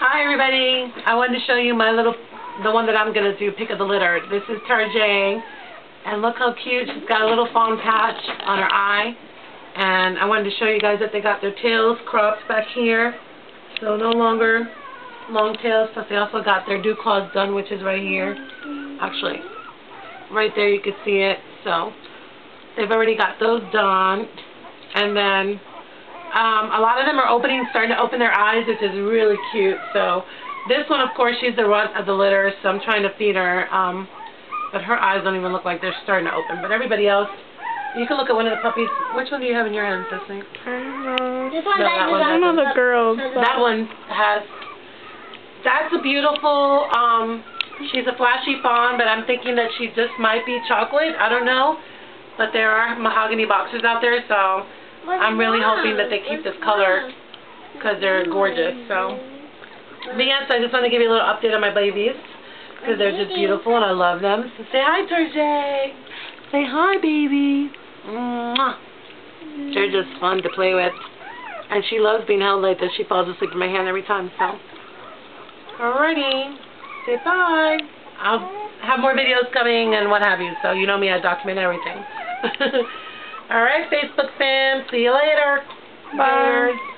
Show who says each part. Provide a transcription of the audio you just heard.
Speaker 1: Hi everybody. I wanted to show you my little, the one that I'm going to do, pick of the litter. This is Tarjay. And look how cute. She's got a little fawn patch on her eye. And I wanted to show you guys that they got their tails cropped back here. So no longer long tails. Plus they also got their dew claws done, which is right here. Actually, right there you can see it. So they've already got those done. And then um, a lot of them are opening, starting to open their eyes, which is really cute. So this one, of course, she's the runt of the litter, so I'm trying to feed her. Um, but her eyes don't even look like they're starting to open. But everybody else, you can look at one of the puppies. Which one do you have in your hands, Cecily?
Speaker 2: This one,
Speaker 1: No, that one
Speaker 2: one
Speaker 1: doesn't.
Speaker 2: the girls.
Speaker 1: That one has, that's a beautiful, um, she's a flashy fawn, but I'm thinking that she just might be chocolate. I don't know. But there are mahogany boxers out there, so I'm really hoping that they keep this color because they're gorgeous. So, but yes, I just want to give you a little update on my babies because they're just beautiful and I love them. So say hi, Tarjay. Say hi, baby. Mwah. They're just fun to play with. And she loves being held like this. She falls asleep in my hand every time, so. Alrighty. Say bye. I'll have more videos coming and what have you, so you know me, I document everything. Alright, Facebook fam. See you later.
Speaker 2: Bye.
Speaker 1: Bye.